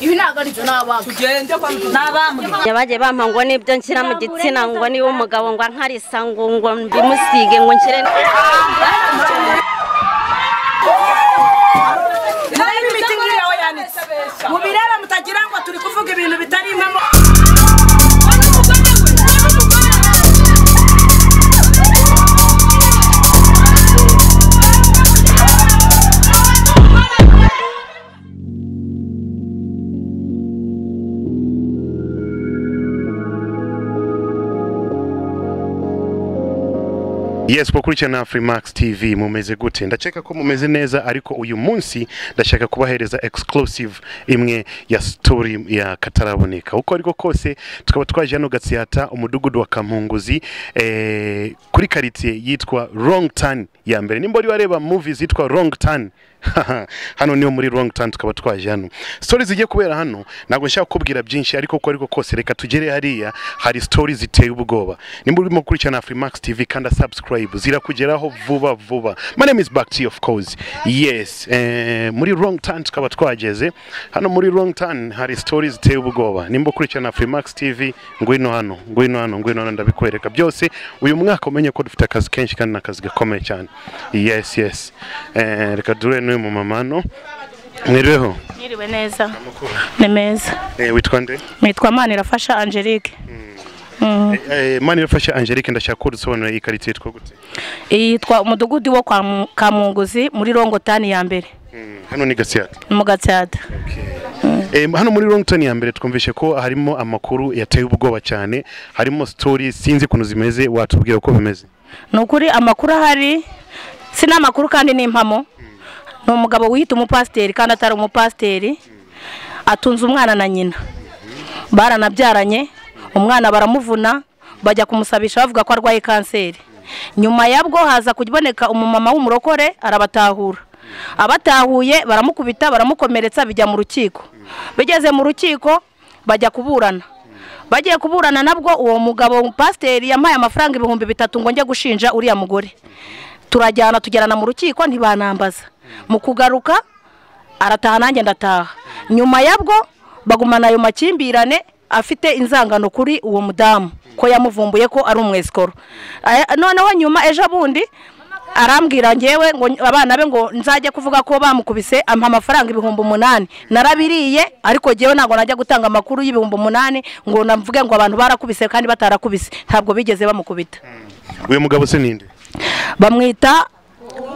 ibi ntabwo ari byo n'abaga tugende kwa muganga bagiye bampa ngo ni byo nshyira mu gitsina ngo niba umugabo ngo ankarisa ngo ngo mbimusige ngo nshyire yanditse mubirebe mutagira ngo turi kuvuga ibintu bitari impamo yes mukurikirana Freemax TV mumeze gute. Ndakeka ko mumeze neza ariko uyu munsi ndashaka kubahereza exclusive imwe ya story ya kataraboneka. Uko ariko kose tukaba twaje hano gatsiyata umudugudu wa Kampunguzi eh, kuri quartier yitwa Wrong Turn ya mbere. Nimba uri wareba movies yitwa Wrong Turn hano ni ho muri Wrong Turn tukaba twaje hano. Story zigiye kubera hano ntabwo nshaka kubwira byinshi ariko uko ariko kose reka tugere hariya hari story ziteye ubwoba. Nimba urimo gukurikirana Freemax TV kanda subscribe. Zirakugeraho vuba vuba. My name is Bakti of course. Yes eh, muri Wrong Turn tukaba twageze. Hano muri Wrong Turn hari stories ziteye ubwoba. Nimba ukurikirana Freemax TV ngwino hano ngwino hano ngwino hano ndabikwereka. Byose uyu mwaka umenye ko dufite akazi kenshi kandi n'akazi gakomeye cyane. Yes yes. Eh, reka dure n'uyu mumama hano. Mwiriweho? Mwiriwe neza. Ni meza. Eh, witwa nde? Nitwa manirafasha angelique. eh, mani yafashe Angelique ndashaka ko dusobanura iyi quartier yitwa gute? Yitwa umudugudu wo kwa Mu- kamunguzi muri rongotani ya mbere. Mm, hano ni Gatsiyata mu gatsata Eh, hano muri Longton ya mbere twumvishe ko harimo amakuru yateye ubwoba cyane harimo story sinzi ukuntu zimeze watubwira uko bimeze. Ni ukuri amakuru ahari si n'amakuru kandi ni impamo ni umugabo wiyita umupasiteri kandi atari umupasiteri. Atunze umwana na nyina. Baranabyaranye umwana baramuvuna bajya kumusabisha bavuga ko arwaye kanseri. Nyuma yabwo haza kuboneka umumama w'umurokore arabatahura. Abatahuye baramukubita baramukomeretsa bijya mu rukiko. Bigeze mu rukiko bajya kuburana. Bagiye kuburana nabwo uwo mugabo pasiteri yampaye amafaranga ibihumbi bitatu ngo njye gushinja uriya mugore. Turajyana tugerana mu rukiko ntibanambaza. Mu kugaruka arataha nanjye ndataha. Nyuma yabwo bagumana ayo makimbirane afite inzangano kuri uwo mudamu ko yamuvumbuye ko ari umwesikoro noneho nyuma ejo bundi arambwira ngewe ngo abana be ngo nzajye kuvuga ko bamukubise ampa amafaranga ibihumbi umunani. Narabiriye ariko ngewe ntabwo najya gutanga amakuru y'ibihumbi umunani ngo navuge ngo abantu barakubise kandi batarakubise. Ntabwo bigeze bamukubita. Uyu mugabo se ninde bamwita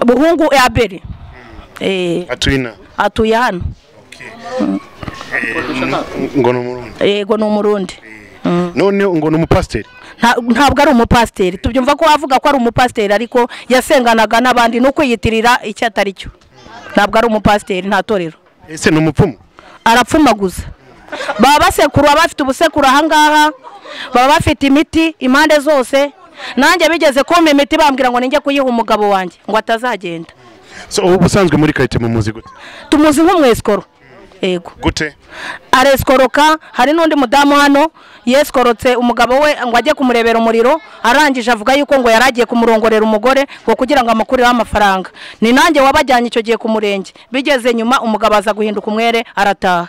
buhungu abeli Eh, atuye hano. Umurundi yego ni umurundi none ngo ni umupasiteri Nta- ntabwo ari umupasiteri tubyumva ko wavuga ko ari umupasiteri ariko yasenganaga n'abandi no kwiyitirira icyo atari cyo. Ntabwo ari umupasiteri nta torero. Ese ni umupfumu? Arapfumaguza. Baba basekura baba bafite ubusekuru ahangaha baba bafite imiti impande zose. Nanjye bigeze kumpa imiti bambwira ngo ninjye kuyiha umugabo wanjye ngo atazagenda. Ubu busanzwe muri quartier mumuzi gute? Tumuzi nk'umwesikoro yego gute? Aresikoroka hari n'undi mudamu hano yesikorotse umugabo we ngo ajye kumurebera umuriro arangije avuga yuko ngo yari agiye kumurongorera umugore ngo kugira ngo amukureho amafaranga. Ni nanjye wabajyanye icyo gihe ku murenge. Bigeze nyuma umugabo aza guhinduka umwere arataha.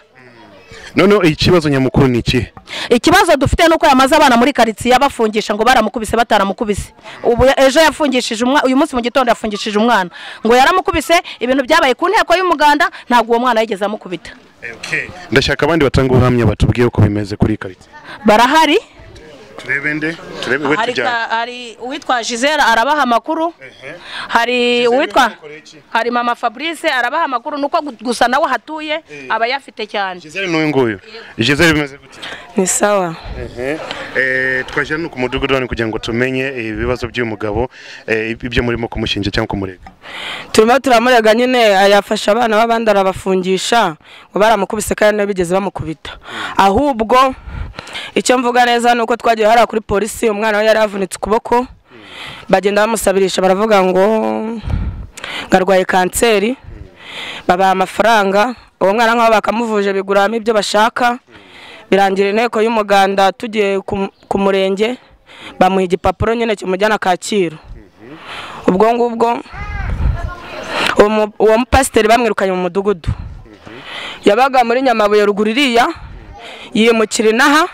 None ikibazo nyamukuru ni ikihe ikibazo dufite ni uko yamaze abana muri karitsiye abafungisha ngo baramukubise bataramukubise. Ubu ejo yafungishije umwana uyu munsi mu gitondo yafungishije umwana. Ngo yaramukubise ibintu byabaye ku nteko y'umuganda ntabwo uwo mwana yigeze amukubita. Ndashaka abandi batanga ubuhamya batubwiye uko bimeze kuri quartier barahari? Turebe nde turebe we hari, uwitwa gisele arabaha amakuru. Hari uwitwa hari mama fabrice arabaha amakuru nuko gu- gusa nawe hatuye aba yafite cyane. Gisele n'uyu nguyu. Gisele bimeze gute? Ni sawa. Eh, twaje hano ku mudugudu hano kugira ngo tumenye ibibazo by'uyu mugabo eh, ibyo murimo kumushinja cyangwa kumurega. Turimo turamurega nyine yafashe abana b'abandi arabafungisha ngo baramukubise kandi ntibigeze bamukubita. Ahubwo icyo mvuga neza ni uko twagiye hariya kuri polisi umwana we yari yavunitse ukuboko bagenda bamusabirisha baravuga ngo ngo arwaye kanseri babaha amafaranga uwo mwana nk'aho bakamuvuje biguramo ibyo bashaka birangira inteko y'umuganda tugiye ku- murenge bamuha igipapuro nyine kimujyana kacyiru. Ubwo ngubwo uwo mupasiteri bamwirukanye mu mudugudu. Yabaga muri nyamabuye ruguru iriya yimukira inaha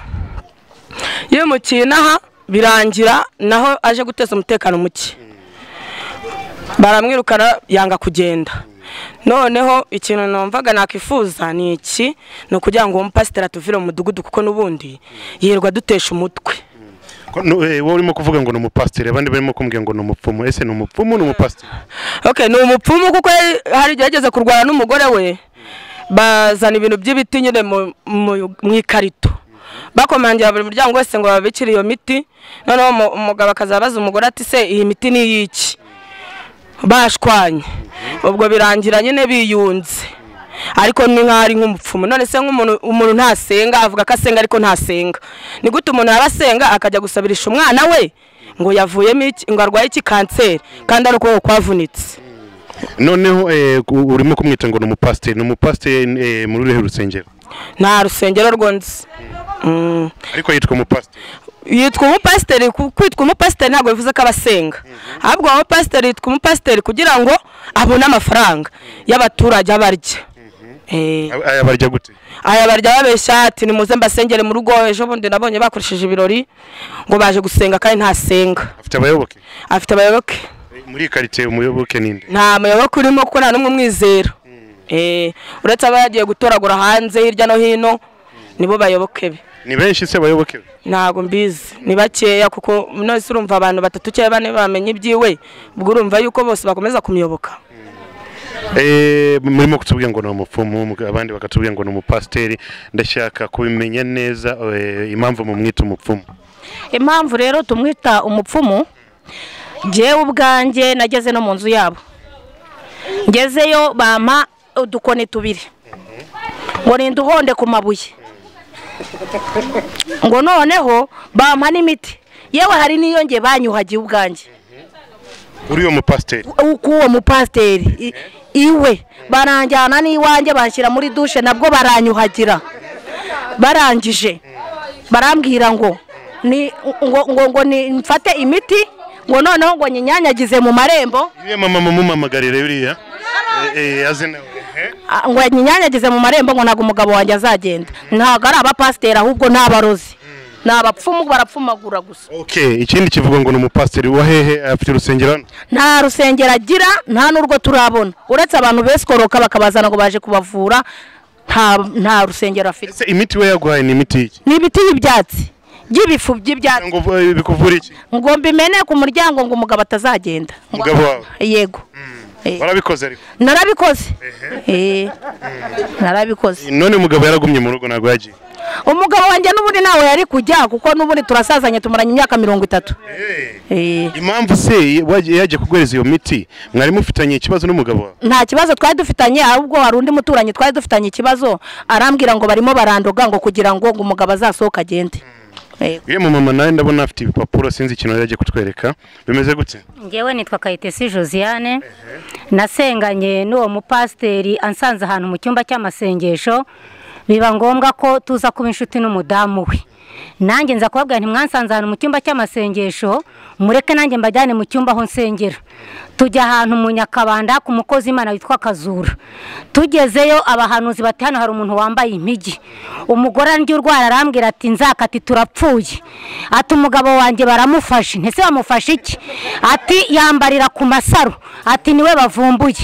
yimukiye inaha birangira naho aje guteza umutekano muke. Baramwirukana yanga kugenda. Noneho ikintu numvaga nakwifuza ni iki? Ni ukugira ngo uwo mupasiteri atuvire mu mudugudu kuko n'ubundi yirirwa dutesha umutwe. Eh, wowe urimo kuvuga ngo ni umupasiteri abandi barimo kumbwira ngo ni umupfumu. Ese ni umupfumu ni umupasiteri? Okay ni umupfumu kuko hari igihe yageze kurwana n'umugore we. Bazana ibintu by'ibiti nyine mu ikarito. Bakomangira buri muryango wese ngo babikire iyo miti. Noneho umu- umugabo akazabaza umugore ati se iyi miti ni iy'iki? Bashwanye. Ubwo birangira nyine biyunze. Ariko ni nk'aho ari nk'umupfumu. None se nk'umuntu umuntu ntasenga avuga ko asenga ariko ntasenga. Ni gute umuntu yaba asenga akajya gusabirisha umwana we ngo yavuyemo ngo arwaye iki kanseri? Kandi ari ukuboko kwavunitse. Noneho eh, urimo kumwita ngo ni umupasiteri. Ni umupasiteri eh, muri uruhe rusengero? Nta rusengero rwo nzi. Mm. ariko yitwa umupasiteri. Yitwa umupasiteri kwitwa umupasiteri ntabwo bivuze ko aba asenga ahubwo uwo mupasiteri yitwa umupasiteri kugira ngo abone amafaranga y'abaturage abarya. Eh. Aya- aya barya gute? Aya barya babeshya ati nimuze mbasengere mu rugo ejo bundi nabonye bakoresheje ibirori ngo baje gusenga kandi ntasenga. Afite abayoboke? Afite abayoboke. Eh, muri karitsiye umuyoboke ninde? Nta muyoboke urimo kuko nta n'umwe umwizera. Eh, uretse aba yagiye gutoragura hanze hirya no hino nibo bayoboke be. Ni benshi se abayoboke be? Ntabwo mbizi. Ni bakeya kuko nose urumva abantu batatu cyangwa bane bamenye ibyiwe ubwo urumva yuko bose bakomeza kumyoboka Eh, murimo kutubwira ngo ni umupfumu abandi bakatubwira ngo ni umupasiteri. Ndashaka kubimenya neza eh, impamvu mumwita umupfumu. Impamvu rero tumwita umupfumu njyewe ubwanjye nageze no mu nzu yabo. Ngezeyo bampa udukoni tubiri. Ngo ninde uhonde ku mabuye. Ngo noneho bampa n'imiti. Yewe hari n'iyo nge banyuhagiye ubwanjye. Uri uwo mupasiteri. K'uwo mupasiteri. Iwe. Baranjyana n'iwanjye banshyira muri dushe nabwo baranyuhagira. Barangije. Barambwira ngo ni ngo ngo ngo ni mfate imiti. Ngo noneho ngo nyinyanyagize mu marembo. Uriya mama mumamagarire uriya Eh, eh, nawe ah, ngo nyinyanyagize mu marembo ngo ntabwo umugabo wanjye azagenda. Ntabwo ari abapasiteri ahubwo ni abarozi. Ni abapfumu barapfumagura gusa. Okay ikindi kivuga ngo ni umupasiteri wa hehe afite urusengero nta rusengero agira nta n'urwo turabona. Uretse abantu besikoroka bakabazana ngo baje kubavura nta rusengero afite. Imiti we yaguhaye ni imiti y'iki ni ibiti y'ibyatsi. By'ibifu by'ibyatsi ngo eh, bikuvura iki? Ngo mbimene ku muryango ngo umugabo atazagenda. Umugabo wawe? Yego. Eh, warabikoze ariko? Narabikoze. Eh, narabikoze. None umugabo yaragumye mu rugo ntabwo yagiye? Umugabo wanjye n'ubundi ntawe yari kujya kuko n'ubundi turasazanye tumaranye imyaka mirongo itatu. Impamvu se yagiye kuguhereza iyo miti mwari mufitanye ikibazo n'umugabo nta kibazo twari dufitanye ahubwo hari undi muturanyi twari dufitanye ikibazo arambwira ngo barimo barandoga ngo kugira ngo ngo umugabo azasohoke agende. Uriya mumama nawe ndabona afite ibipapuro sinzi ikintu yari agiye kutwereka. Bimeze gute ngewe nitwa kayitesi josiane. Nasenganye n'uwo mupasiteri ansanze ahantu mu cyumba cy'amasengesho. Biba ngombwa ko tuza kuba inshuti n'umudamu we. Nanjye nza kubabwira ntimwansanze ahantu mu cyumba cy'amasengesho mureke nanjye mbajyane mu cyumba aho nsengera. Tujya ahantu mu nyakabanda ku mukozi imana witwa kazura tugezeyo abahanuzi bati hano hari umuntu wambaye impigi. Umugore arya urwara arambwira ati nzakati turapfuye. Ati umugabo wanjye baramufashe. Ntese bamufashe iki? Ati yambarira ku masaro ati ni we bavumbuye.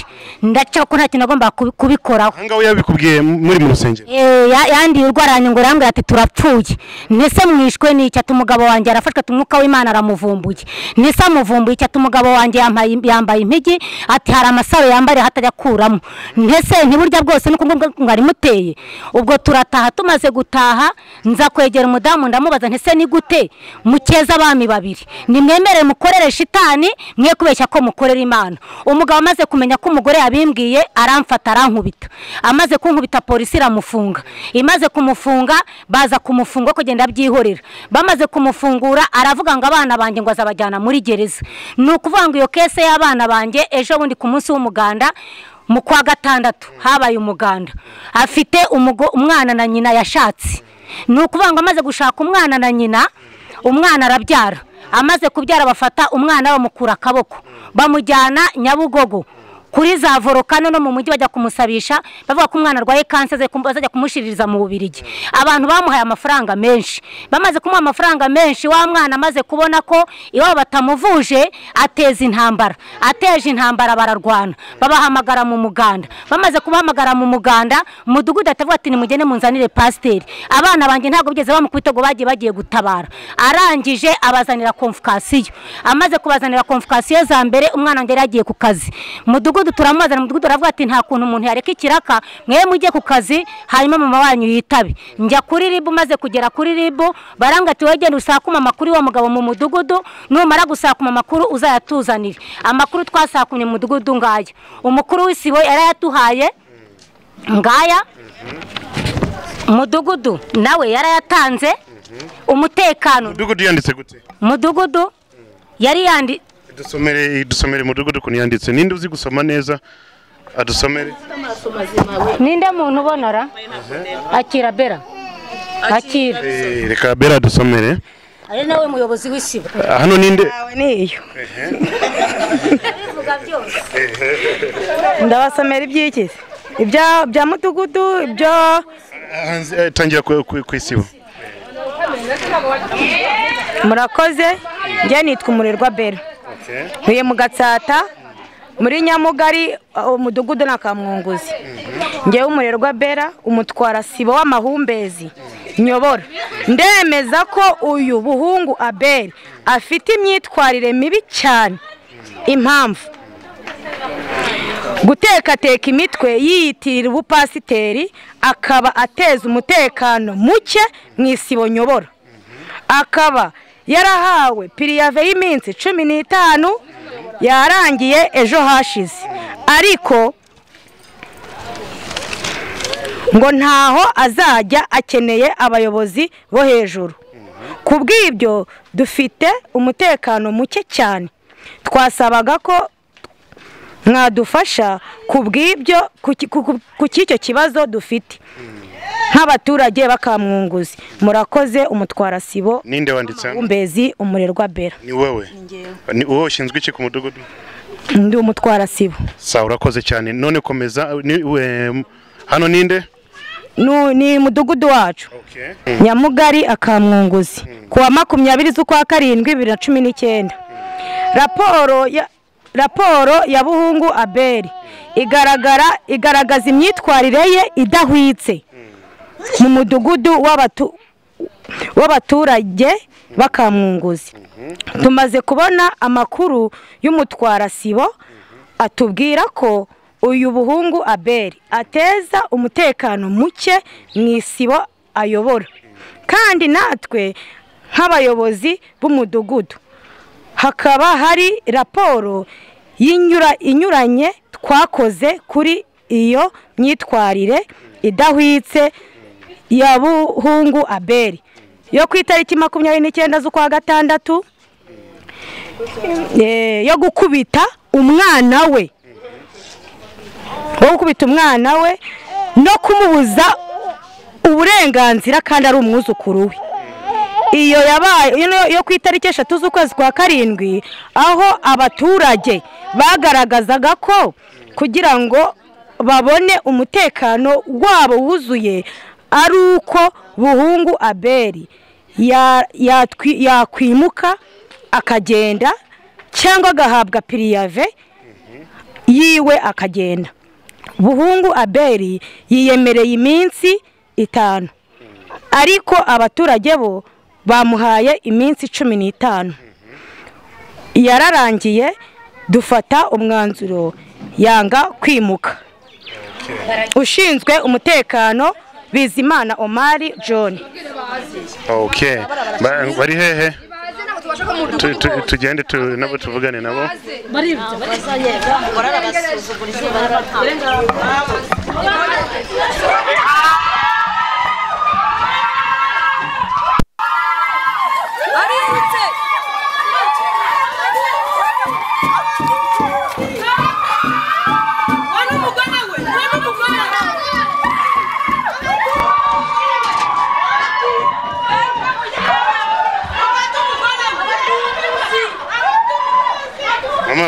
Ndacyo ko nta kintu agomba kubi- kubikoraho ahangaha yabikubwiye muri mu rusengero. Eh, ya- yandiye urwaranye ngo arambwira ati turapfuye. Ntese mwishwe n'iki? Ati umugabo wanjye arafashwe ati umwuka w'imana aramuvumbuye ntese amuvumbuye iki? Ati umugabo wanjye yambaye yambaye impigi ati hari amasaro yambariye hatajya akuramo ntese ntiburya bwose nuko ngo arimuteye ubwo turataha tumaze gutaha nza kwegera umudamu ndamubaza ntese ni gute? Mukeza abami babiri. Nimwemere mukorere shitani mwe kubeshya ko mukorera imana. Umugabo amaze kumenya ko umugore yabimbwiye aramfata arankubita. Amaze kunkubita polisi iramufunga. Imaze kumufunga baza kumufunga kugenda abyihorera. Bamaze kumufungura aravuga ngo abana banjye ngo azabajyana muri gereza. Ni ukuvuga ngo iyo kese y'abana banjye ejo bundi ku munsi w'umuganda mu kwa gatandatu habaye umuganda. Afite umugo- umwana na nyina yashatse. Ni ukuvuga ngo amaze gushaka umwana na nyina umwana arabyara. Amaze kubyara bafata umwana bamukura akaboko. Bamujyana nyabugogo. Kuri za volokano no mu mujyi bajya kumusabisha bavuga ko umwana arwaye kanseri bazajya kumushiririza mu bubirigi abantu bamuhaye amafaranga menshi. Bamaze kumuha amafaranga menshi wa mwana amaze kubona ko iwabo batamuvuje ateza intambara. Ateje intambara bararwana. Babahamagara mu muganda. Bamaze kubahamagara mu muganda umudugudu atavuga ati nimugende munzanire pasiteri. Abana banjye ntabwo bigeze bamukubita ngo bagiye bagiye gutabara. Arangije abazanira komfukasiyo amaze kubazanira komfukasiyo za mbere umwana wanjye yari yagiye ku kazi. Umudugudu turamuzana umudugudu aravuga ati nta kuntu umuntu yareka ikiraka mwe mujye ku kazi hanyuma mama wanyu yitabe. Njya kuri ribu maze kugera kuri ribu baranga ati wowe genda usakuma amakuru y'uwo mugabo mu mudugudu numara gusakuma amakuru uzayatuzanire. Amakuru twasakumye mu mudugudu ngaya. Umukuru w'isibo yarayatuhaye ngaya umudugudu nawe yarayatanze umutekano. Umudugudu yanditse gute? Umudugudu yari yandi dusomere dusomere umudugudu ukuntu yanditse ninde uzi gusoma neza? Adusomere. Ninde muntu ubonara akira bera akira. Eh, reka bera dusomere ari nawe muyobozi w'isibo. Ah, hano ninde? Niyo. Ndabasomera iby'iki? Ibya bya mudugudu ibyo? Eh, tangira ku isibo. Murakoze. Njye nitwa umurerwa bera ntuye mu gatsata muri nyamugari umudugudu ni akamwunguzi ngewe umurerwa bera umutwara sibo w'amahumbezi. Nyobora. Ndemeza ko uyu buhungu abeli afite imyitwarire mibi cyane. Impamvu? Gutekateka imitwe yiyitirira ubupasiteri akaba ateza umutekano muke mu isibo nyobora. Akaba yarahawe. Piriyave y'iminsi cumi n'itanu yarangiye ejo hashize. Ariko ngo ntaho azajya akeneye abayobozi bo hejuru. Ku bw'ibyo dufite umutekano muke cyane. Twasabaga ko mwadufasha ku bw'ibyo ku cy'icyo kibazo dufite. Nk'abaturage bakamwunguzi. Murakoze umutwara sibo ninde wanditse hano? umbezi umurerwa bera ni wowe ni wowe ushinzwe iki ku mudugudu? Ndi umutwara sibo. Sawa urakoze cyane. None komeza hano ninde? Ni mudugudu wacu. Nyamugari akamwunguzi. Ku wa makumyabiri z'ukwa karindwi bibiri na cumi n'icyenda. Raporo ya raporo ya buhungu abeli igaragara igaragaza imyitwarire ye idahwitse. Mu mudugudu w'abatu- w'abaturage bakamwunguzi tumaze kubona amakuru y'umutwara sibo atubwira ko uyu buhungu abeli ateza umutekano muke mu isibo ayobora. Kandi natwe nk'abayobozi b'umudugudu hakaba hari raporo y'inyura- inyuranye twakoze kuri iyo myitwarire idahwitse ya buhungu abeli yo ku itariki makumyabiri n'icyenda z'ukwa gatandatu eh, yo gukubita umwana we. Wo gukubita umwana we no kumubuza uburenganzira kandi ari umwuzukuru we. Iyo yabaye yo ku itariki eshatu z'ukwezi kwa karindwi aho abaturage bagaragazaga ko kugira ngo babone umutekano wabo wuzuye ari uko buhungu yatwi- yakwimuka akagenda cyangwa agahabwa piriyave yiwe akagenda. Buhungu abeli yiyemereye iminsi itanu. Ariko abaturage bo bamuhaye iminsi cumi n'itanu. Yararangiye dufata umwanzuro yanga kwimuka. Ushinzwe umutekano bizimana omari john. Ba- bari hehe. Tu- tu- tugende tu- nabo tuvugane nabo. mama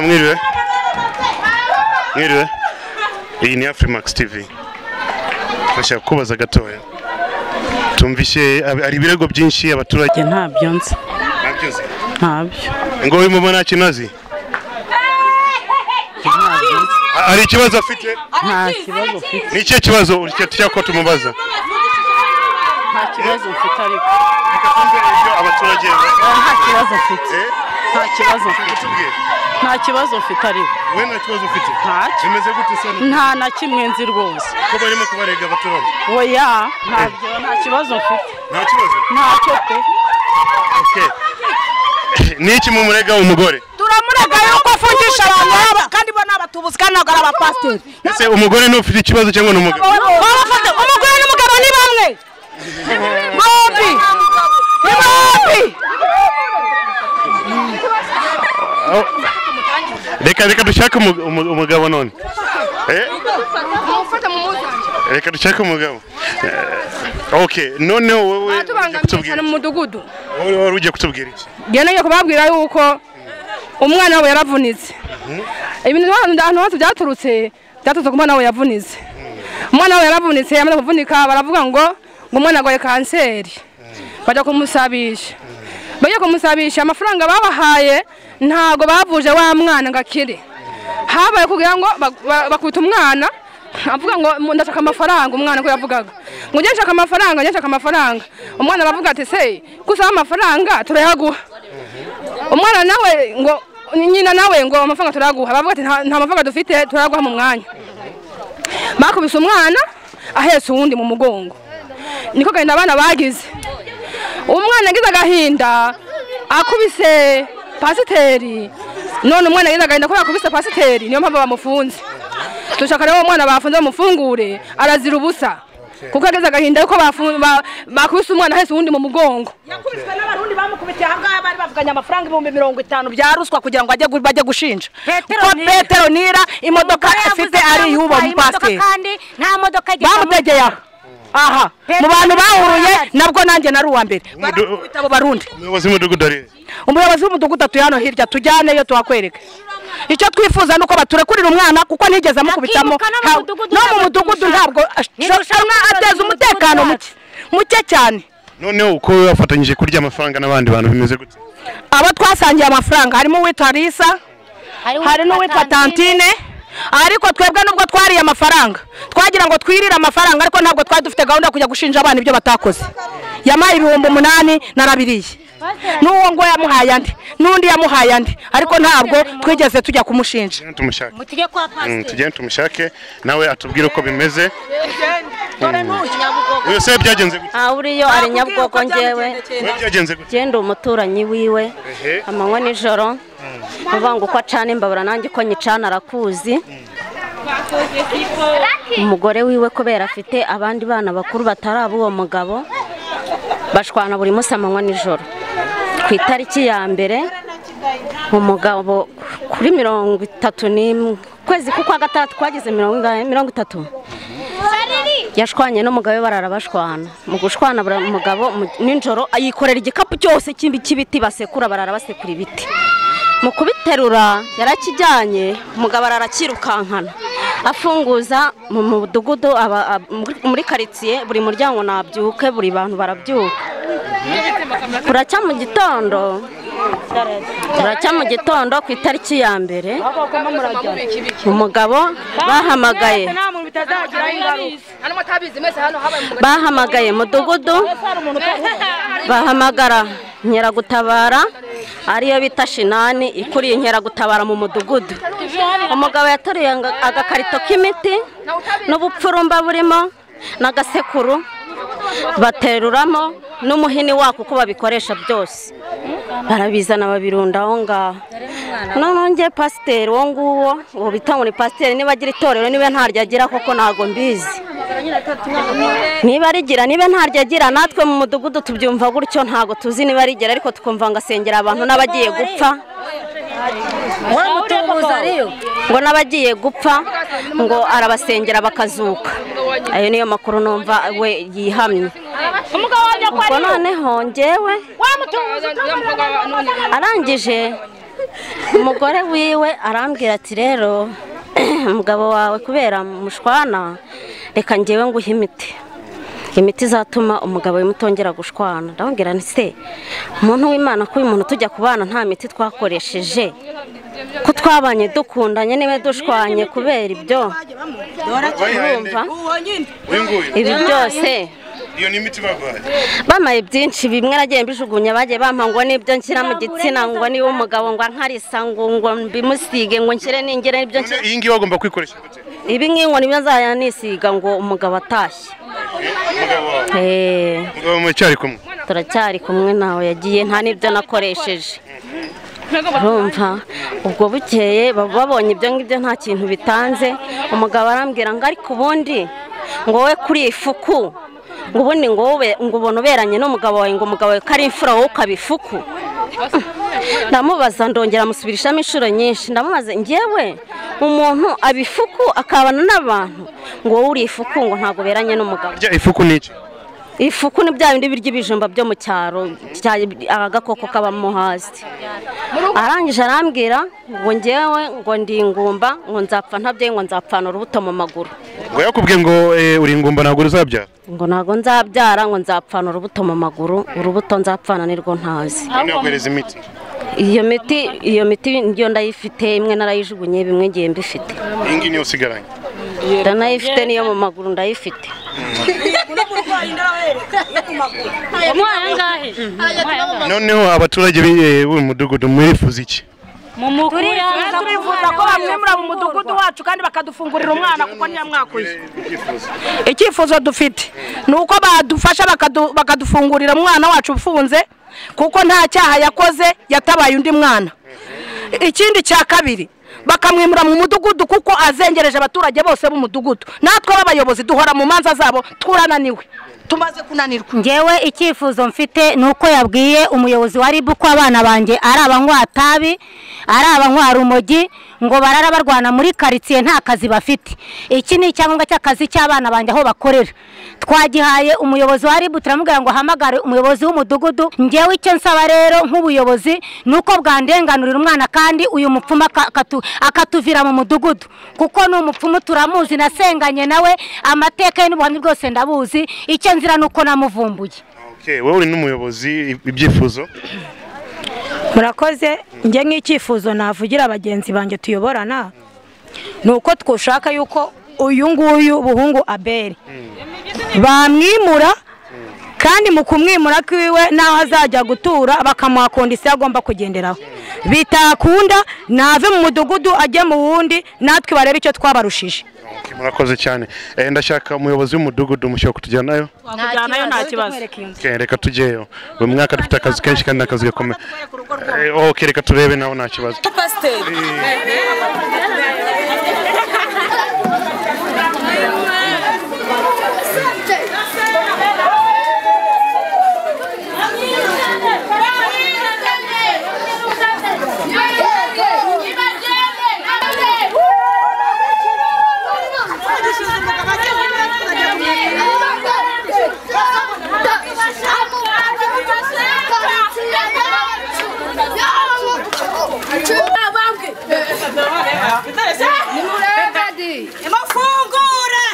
mwiriwe mwiriwe iyi ni Afrimax TV ndashaka kubaza gatoya. Tumvishe hari ibirego byinshi abaturage. Ntabyo nzi ntabyo ngo uyu mama nta kintu azi ntabyo nzi Ha- hari ikibazo afite? Nta kibazo mfite ni ikihe kibazo tujya ko tumubaza? Nta kibazo mfite ariko. Reka twumve ibyo abaturage nta kibazo mfite Eh? nta kibazo batubwire nta kibazo mfite ariko we. Nta kibazo ufite Ntacyo. bimeze gute se? Nta na kimwe nzi rwose. Ko barimo kubarega abaturage? Oya ntabyo nta kibazo mfite. Nta kibazo? Ntacyo pe. Okay. ni iki mumurega umugore? Turamurega yuko afungisha abantu kandi bo ni abatubuzi kandi ntabwo ari abapasiteri. Ese umugore ni ufite ikibazo cyangwa ni umugabo Baba bafata umugore n'umugabo ni bamwe bombi ni bombi reka reka dushake umu- umu- umugabo none. Eh? reka dushake umugabo. Eh, okay. Noneho wowe ugiye tubangamiye mu mudugudu. Wowe wari ugiye kutubwira iki? Ngiye kubabwira yuko umwana we yaravunitse. Ibintu ahantu ahantu hose byaturutse byaturutse ku mwana we yavunitse. Umwana we yaravunitse yamaze kuvunika baravuga ngo ngo umwana arwaye kanseri. Bajya kumusabisha. Bagiye kumusabisha amafaranga babahaye ntabwo bavuje wa mwana ngo akire. Habaye kugira ngo ba- ba- bakubita umwana avuga ngo "Mu- ndashaka amafaranga umwana ko yavugaga. Ngo njye nshaka amafaranga njye nshaka amafaranga. Umwana aravuga ati se kusaba amafaranga turayaguha. Umwana nawe ngo nyina nawe ngo amafaranga turayaguha. Bavuga ati "Nta- nta mafaranga dufite turayaguha mu mwanya. Bakubise umwana ahetse uwundi mu mugongo. Niko gahinda abana bagize. Umwana yagize agahinda akubise pasiteri. None umwana yagize agahinda ko yakubise pasiteri niyo mpamvu bamufunze. Dushaka rero uwo mwana bafunze bamufungure arazira ubusa. Kuko yagize agahinda yuko bakubise umwana ahetse uwundi mu mugongo. Yakubiswe n'abarundi bamukubitiye aha ngaha bari bavuganye amafaranga ibihumbi mirongo itanu bya ruswa kugira ngo bajye gushinja. Ko petero nira imodoka afite ari iy'uwo mupasiteri kandi nta modoka igeze bamutegeye. aha aha. Mu bantu bahuruye nabwo nanjye nari uwa mbere barakubita abo barundi umuyobozi w'umudugudu ari he? umuyobozi w'umudugudu atuye hano hirya tujyaneyo tuhakwereke icyo twifuza ni uko baturekurira umwana kuko ntigeze amukubitamo. No mu mudugudu ntabwo ateza umutekano muke muke cyane. Noneho uko wafatanyije kurya amafaranga n'abandi bantu bimeze gute? Abo twasangiye amafaranga. Harimo uwitwa risa hari n'uwitwa tantine ariko twebwe nubwo twariye amafaranga twagira ngo twirire amafaranga ariko ntabwo twari dufite gahunda yo kujya gushinja abana ibyo batakoze. Yamaye ibihumbi umunani narabiriye n'uwo ngo yamuhaye andi? N'undi yamuhaye andi? Ariko ntabwo twigeze tujya kumushinja. Tugende tumushake. Mutige kwa Mm, nawe atubwire uko bimeze. Uyu se byagenze gute? Aha uriyo ari nyabugogo ngewe genda umuturanyi wiwe. Amanywa nijoro. Uvuga ngo uko acana imbabura nanjye uko nyicana arakuzi. Umugore wiwe kubera afite abandi bana bakuru batari ab'uwo mugabo bashwana buri munsi amanywa nijoro. Ku itariki ya mbere umugabo kuri mirongo itatu n'imwe ukwezi k'ukwa gatandatu twagize mirongo itatu. Yashwanye n'umugabo we barara bashwana mu gushwana umugabo mu- nijoro yikorera igikapu cyose cy'ibi- cy'ibiti basekura barara basekura ibiti. Mu kubiterura yarakijyanye umugabo ararakirukankana afunguza mu mudugudu muri karitsiye buri muryango nabyuke buri bantu barabyuka. Buracya mu gitondo buracya mu gitondo ku itariki ya mbere. Umugabo bahamagaye. Bahamagaye mudugudu bahamagara nkeragutabara ariyo bita shinani ikuriye inkeragutabara mu mudugudu. Umugabo yatoruye aga- agakarito k'imiti n'ubupfurumba burimo n'agasekuru bateruramo n'umuhini wako uko babikoresha byose. Barabizana babirunda aho ngaho noneho nge pasiteri uwo nguwo uwo bita ni pasiteri. Niba agira itorero niba ntaryo agira koko ntabwo mbizi. Niba rigira niba ntaryo agira natwe mu mudugudu tubyumva gutyo ntabwo tuzi niba rigira ariko tukumva ngo asengera abantu n'abagiye gupfa. Ngo n'abagiye gupfa ngo arabasengera bakazuka. Ayo niyo makuru numva we yihamye. Ubwo noneho ngewe arangije umugore wiwe arambwira ati rero umugabo wawe kubera mushwana reka ngewe nguhe imiti. Imiti izatuma umugabo we mutongera gushwana. Ndababwira nti se umuntu w'imana ko uyu muntu tujya kubana nta miti twakoresheje? Ko twabanye dukundanye niba dushwanye kubera ibyo? Ibi byose. Iyo ni imiti baguhaye bamaye byinshi bimwe nagiye mbijugunya bagiye bampa ngo ni byo nshyira mu gitsina ngo niba umugabo ngo ankarisa ngo ngo mbimusige ngo nshyire n'ingere n'ibyo None nshyire iyi ngiyi wagomba kwikoresha gute? Ibi ni byo nzajya nisiga ngo umugabo atashye. Umugabo. Eh, muracyari kumwe. Turacyari kumwe nawe yagiye nta n'ibyo nakoresheje. Urumva? Ubwo bukeye babonye ibyo ngibyo nta kintu bitanze. Umugabo arambwira ngo ariko ubundi ngo wowe kuri iyi fuku ngo ubundi ngo ubona uberanye n'umugabo wawe ngo umugabo wawe ko ari imfura wowe ukaba ifuku ndamubaza ndongera musubirishamo inshuro nyinshi. Ndamubaza ngewe umuntu aba ifuku akabana n'abantu? Ngo wowe uri ifuku ngo ntabwo uberanye n'umugabo. Ifuku ni iki? Ifuku ni bya bindi birya ibijumba byo mu cyaro cya- agakoko kabamo hasi. Arangije arambwira ngo ngewe ngo ndi ingumba ngo nzapfa ntabyaye ngo nzapfana urubuto mu maguru. Ngo yakubwiye ngo eh, uri ingumba ntabwo uzabyara ngo ntabwo nzabyara ngo nzapfana urubuto mu maguru urubuto nzapfana nirwo ntazi. None yaguhereza imiti? Iyo miti iyo miti ndiyo ndayifite imwe narayijugunye bimwe ngiye mbifite. Iyi ngiyi niyo usigaranye ndanayifite niyo mu maguru ndayifite. Noneho abaturage b'i- eh, b'uyu mudugudu murifuza iki? Turifuza ko bamwimura mu mudugudu wacu kandi bakadufungurira umwana kuko ntiyamwakuye icyifuzo. Dufite ni uko badufasha bakadu- bakadufungurira umwana wacu ufunze kuko nta cyaha yakoze yatabaye undi mwana. Ikindi cya kabiri bakamwimura mu mudugudu kuko azengereje abaturage bose b'umudugudu. Natwe b'abayobozi duhora mu manza zabo turananiwe tumaze kunanirwa. Ngewe icyifuzo mfite ni uko yabwiye umuyobozi wa ribu ko abana banjye ari abanywa tabi ari abanywa rumogi ngo barara barwana muri karitsiye nta kazi bafite. Iki ni icyangombwa cy'akazi cy'abana banjye aho bakorera. Twagihaye umuyobozi wa ribu turamubwira ngo ahamagare umuyobozi w'umudugudu. Ngewe icyo nsaba rero nk'ubuyobozi ni uko bwandenganurira umwana kandi uyu mupfumu aka- akatu- akatuvira mu mudugudu. Kuko ni umupfumu turamuzi nasenganye nawe amateka ye n'ubuhamya bwose ndabuzi. Icyo nzira ni uko namuvumbuye. Okay, wowe uri n'umuyobozi ibyifuzo? Murakoze njye nk'icyifuzo navugira bagenzi banjye tuyoborana ni uko twushaka yuko uyu nguyu buhungu aberi bamwimura kandi mu kumwimura kwiwe n'aho azajya gutura bakamuha kondisiyo agomba kugenderaho bitakunda nave mu mudugudu ajye mu wundi natwe barebe icyo twabarushije. Murakoze cyane. Eh, ndashaka umuyobozi w'umudugudu mushobora kutujyanayo? Wakujyanayo nta kibazo. reka tujyeyo uyu mwaka dufite akazi kenshi kandi n'akazi gakomeye. Eh, reka turebe naho nta kibazo. Mufungure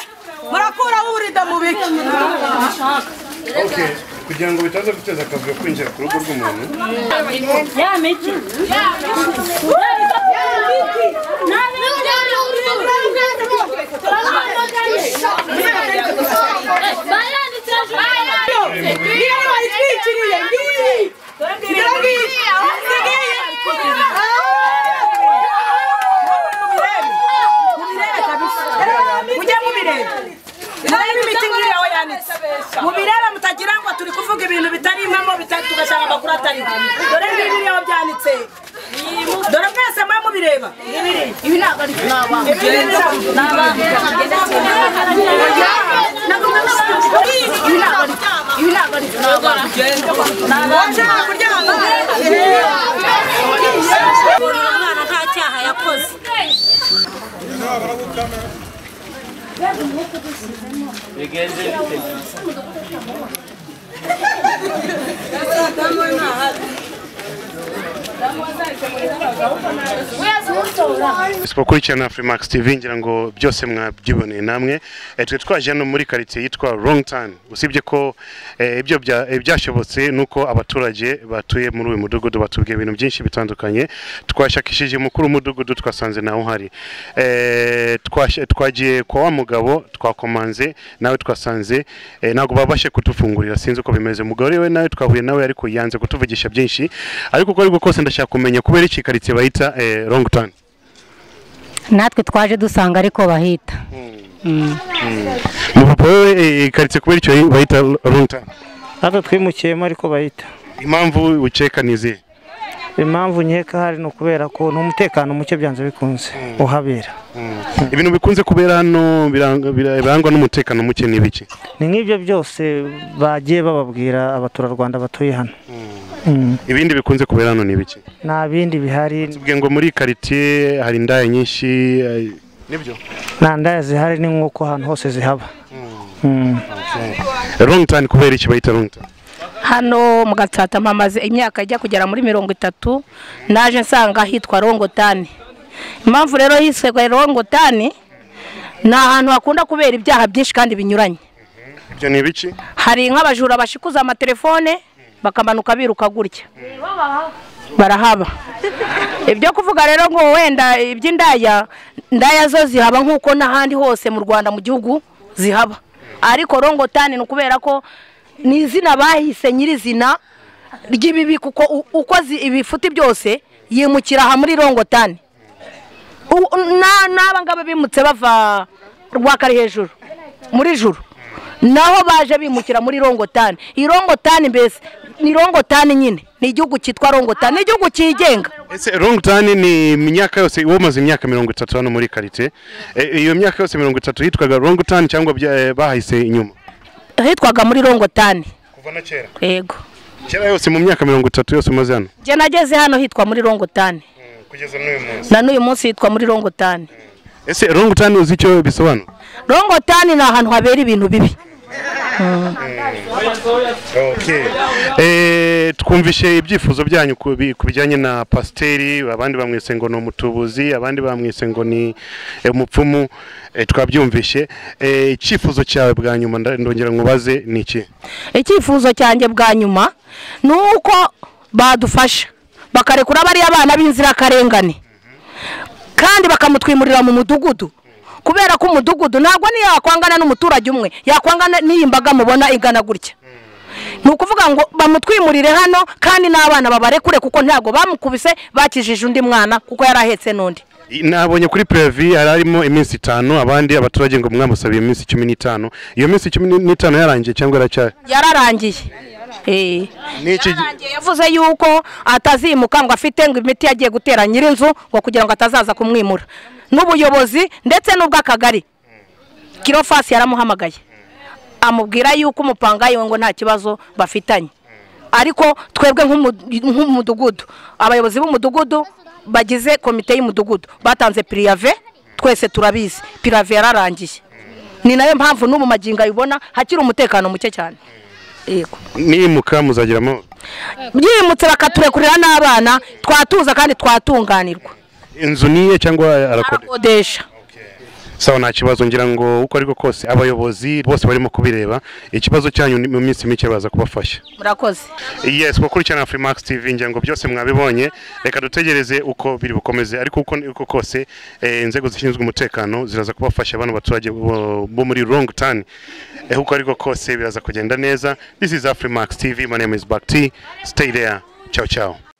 murakuraho uburida mu biki Okay, kugira ngo bitaza guteza akavuyo kwinjira ku rugo rw'umuntu niyo bayitwikiriye ngiyi ngiyi ngiyi mujye mubireba murebe imiti ngiyi aho yanditse mubirebe mutagira ngo turi kuvuga ibintu bitari impamo tugashaka amakuru atari dore ngibi niyo byanditse dore mwese mwe mubireba ibi ntabwo ari umwana nta cyaha yakoze Peguei ele. Essa dama é amarrada. Sipokurikirana Freemax TV ngira ngo byose mwabyiboneye namwe Eh, twe twaje hano muri quartier yitwa Wrong Turn usibye ko eh, ibyo bya- eh, byashobotse nuko abaturage batuye muri uyu mudugudu batubwiye ibintu byinshi bitandukanye twashakishije umukuru w'umudugudu twasanze nawe uhari Eh, twagiye kwa wa mugabo twakomanze nawe twasanze eh, ntabwo babashe kutufungurira sinzi uko bimeze umugore we nawe twahuye nawe ariko yanze kutuvugisha byinshi ariko uko ariko kose ndashaka kumenya kubera iki quartier bayita eh, Wrong Turn. Natwe twaje dusanga ariko bahita. Mu papa wewe karitsiye kubera icyo bayita runta natwe twimukiyemo ariko bahita impamvu ukeka ni izihe? Impamvu nkeka hari ni ukubera ko ni umutekano muke byanze bikunze. Uhabera. Ibintu bikunze kubera hano birangwa n'umutekano muke ni ibiki ni nk'ibyo byose bagiye bababwira abaturarwanda batuye hano. Ibindi bikunze kubera hano ni ibiki nta bindi bihari. Tubwiye ngo muri karitsiye hari indaya nyinshi eh, ni byo? Nta ndaya zihari ni nk'uko ahantu hose zihaba. Mm. runta kubera iki bayita runta hano mu gatsata mpamaze imyaka ijya kugera muri mirongo itatu naje nsanga hitwa rongotani. Impamvu rero hiswe rongotani ni ahantu hakunda kubera ibyaha byinshi kandi binyuranye. Ibyo ni ibiki? Hari nk'abajura bashikuza amatelefone bakamanuka biruka gutya. Barahaba. Ibyo kuvuga rero ngo wenda iby'indaya indaya zo zihaba nk'uko n'ahandi hose mu rwanda mu gihugu zihaba. Ariko rongotani ni ukubera ko ni izina bahise nyirizina ry'ibibi kuko uko ibifuti byose yimukira aha muri rongotani n'aba ngaba bimutse bava rwakari hejuru muri juru. Naho baje bimukira muri rongotani iyi rongotani mbese ni rongotani nyine? Ni igihugu cyitwa rongotani ni igihugu cyigenga. Ese rongtani ni imyaka yose umaze imyaka mirongo itatu hano muri karitsiye Eh, iyo myaka yose mirongo itatu yitwaga rongtani cyangwa eh, bahise inyuma? Hitwaga muri rongotani kuva na kera. Yego. Kera yose mu myaka mirongo itatu yose umaze hano? Njye nageze hano hitwa muri rongotani kugeza n'uyu munsi. Na n'uyu munsi hitwa muri rongotani ese rongtani uzi icyo bisobanura? Rongotani ni ahantu habera ibintu bibi. Twumvishe ibyifuzo byanyu ku bi- ku bijyanye na pasiteri abandi bamwise ngo ni umutubuzi abandi bamwise ngo ni eh, umupfumu. Eh, twabyumvishe Eh, icyifuzo cyawe bwa nyuma ndongera nkubaze ni iki? Icyifuzo cyanjye bwa nyuma ni uko badufasha bakarekura bariya bana b'inzirakarengane. Kandi bakamutwimurira mu mudugudu. Kubera ko umudugudu ntabwo niyo yakwangana n'umuturage umwe yakwangana n'iyi mbaga mubona ingana gutya. Ni ukuvuga ngo bamutwimurire hano kandi n'abana babarekure kuko ntabwo bamukubise bakijije undi mwana kuko yari ahetse n'undi. Nabonye kuri previ hari harimo iminsi itanu abandi abaturage ngo mwamusabiye iminsi cumi n'itanu. Iyo minsi cumi n'itanu yarangiye cyangwa. N'iki- Yararangiye, yavuze yuko atazimuka ngo afite ngo imiti yagiye gutera nyir'inzu ngo kugira ngo atazaza kumwimura. N'ubuyobozi ndetse n'ubw'akagari. Kirofasi yaramuhamagaye. Amubwira yuko umupangayi we ngo nta kibazo bafitanye. Ariko twebwe nk'umu- nk'umudugudu. Abayobozi b'umudugudu bagize komite y'umudugudu. Batanze piriyave twese turabizi. Piriyave yararangiye. Ni na yo mpamvu n'ubu magingo ayibona hakiri umutekano muke cyane. Nimuka muzagira amahoro byimutse bakaturekurira n'abana twatuza kandi twatunganirwa. Inzu niye cyangwa arakodesha. Sawa nta kibazo ngira ngo uko ariko kose abayobozi bose barimo kubireba ikibazo cyanyu mu minsi mike baza kubafasha. Murakoze. Yes gukurikirana Freemax TV ngira ngo byose mwabibonye reka dutegereze uko biri bukomeze ariko uko uko kose eh, inzego zishinzwe umutekano ziraza kubafasha abantu baturage bo muri long Turn. E, uko ariko kose biraza kugenda neza. This is Freemax TV my name is Bakti. Stay there. Ciao ciao